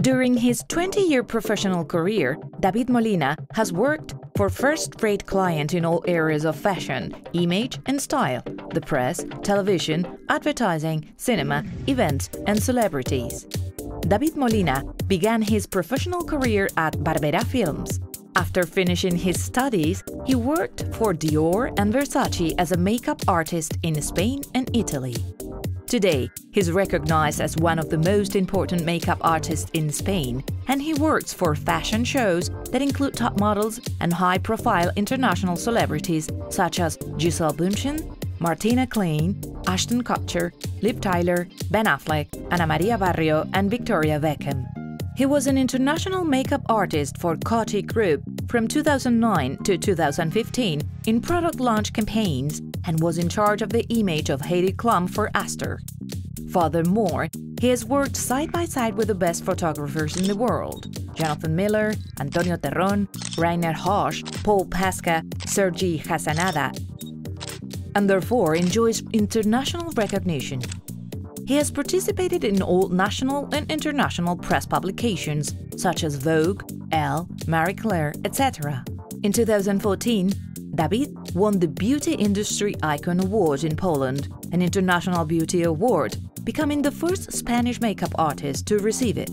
During his 20-year professional career, David Molina has worked for first-rate clients in all areas of fashion, image and style, the press, television, advertising, cinema, events and celebrities. David Molina began his professional career at Barbera Films. After finishing his studies, he worked for Dior and Versace as a makeup artist in Spain and Italy. Today, he's recognized as one of the most important makeup artists in Spain, and he works for fashion shows that include top models and high-profile international celebrities such as Gisele Bündchen, Martina Klein, Ashton Kutcher, Liv Tyler, Ben Affleck, Ana Maria Barrio, and Victoria Beckham. He was an international makeup artist for Coty Group from 2009 to 2015 in product launch campaigns and was in charge of the image of Heidi Klum for Astor. Furthermore, he has worked side by side with the best photographers in the world Jonathan Miller, Antonio Terron, Rainer Hosch, Paul Pasca, Sergi Jasanada, and therefore enjoys international recognition. He has participated in all national and international press publications such as Vogue, Elle, Marie Claire, etc. In 2014, David won the Beauty Industry Icon Award in Poland, an international beauty award, becoming the first Spanish makeup artist to receive it.